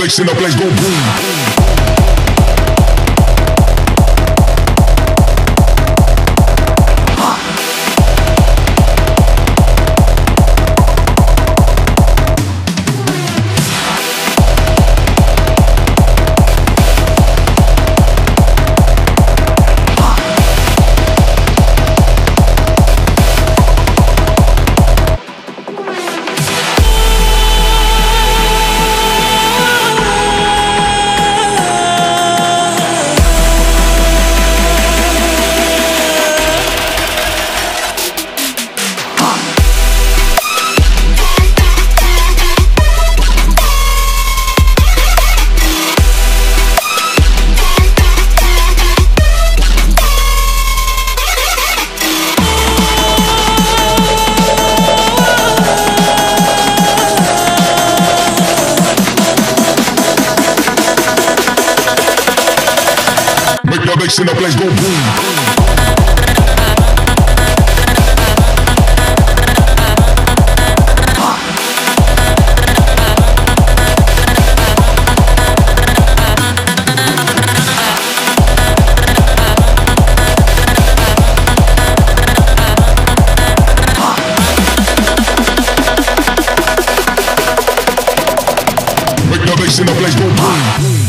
bass in the place go boom. Bass in the place go boom. In the place go boom.